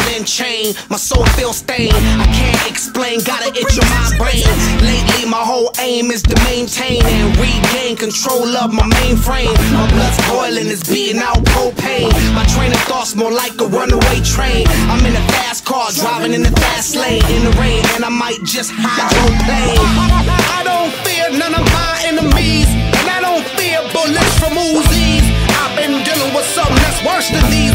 pain, my soul feels stained. I can't explain, gotta itch on my brain. Lately, my whole aim is to maintain and regain control of my mainframe. My blood's boiling, it's beating out propane. My train of thoughts more like a runaway train. I'm in a fast car, driving in the fast lane in the rain, and I might just hydroplane. I don't fear none of my enemies, and I don't fear bullets from Uzis. I've been dealing with something that's worse than these.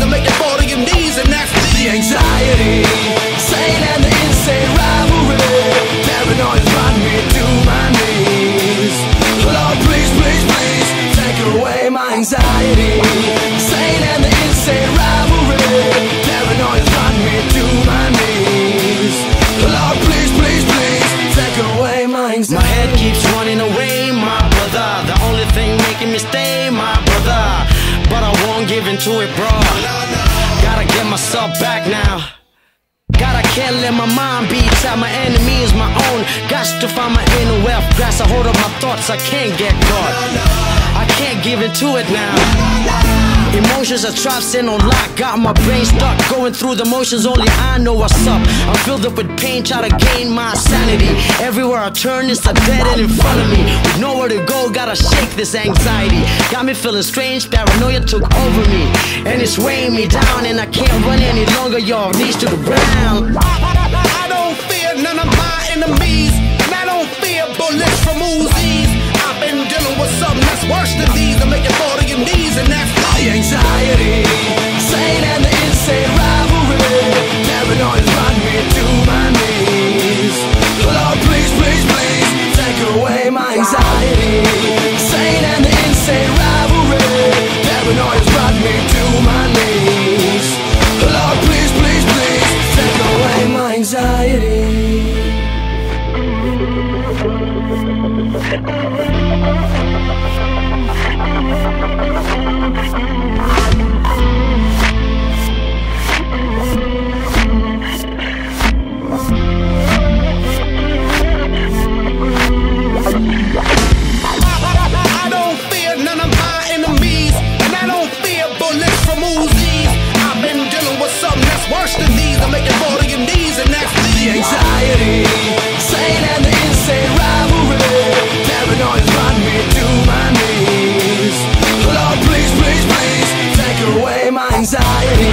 Anxiety, sane and the insane rivalry. Paranoia's run me to my knees. Lord, please, please, please, take away my anxiety. My head keeps running away, my brother. The only thing making me stay, my brother. But I won't give in to it, bro. Gotta get myself back now. God, I can't let my mind be tied. My enemy is my own. Got to find my inner wealth. Grasp a hold of my thoughts. I can't get caught. Give into it now. Emotions are trapped in on lock. Got my brain stuck. Going through the motions. Only I know what's up. I'm filled up with pain. Try to gain my sanity. Everywhere I turn, it's a dead end in front of me. With nowhere to go, gotta shake this anxiety. Got me feeling strange. Paranoia took over me. And it's weighing me down. And I can't run any longer. Y'all knees to the ground. Anxiety. anxiety.